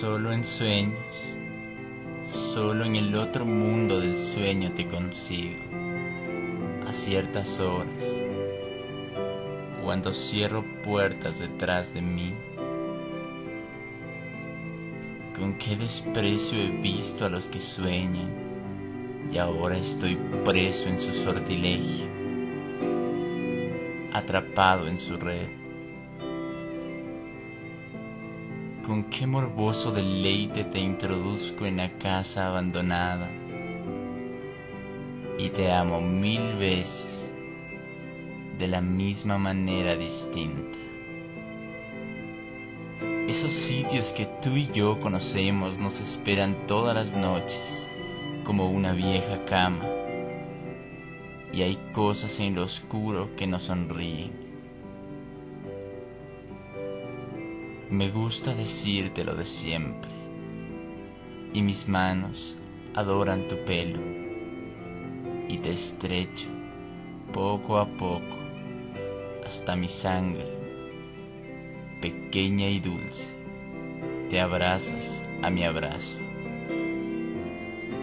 Solo en sueños, solo en el otro mundo del sueño te consigo, a ciertas horas, cuando cierro puertas detrás de mí. Con qué desprecio he visto a los que sueñan y ahora estoy preso en su sortilegio, atrapado en su red. Con qué morboso deleite te introduzco en la casa abandonada y te amo mil veces de la misma manera distinta. Esos sitios que tú y yo conocemos nos esperan todas las noches como una vieja cama y hay cosas en lo oscuro que nos sonríen. Me gusta decirte lo de siempre, y mis manos adoran tu pelo, y te estrecho poco a poco hasta mi sangre, pequeña y dulce, te abrazas a mi abrazo,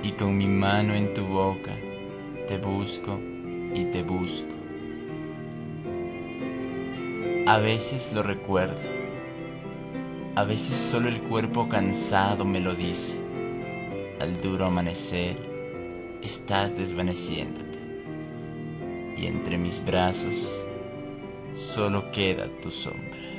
y con mi mano en tu boca te busco y te busco. A veces lo recuerdo a veces solo el cuerpo cansado me lo dice. Al duro amanecer estás desvaneciéndote. Y entre mis brazos solo queda tu sombra.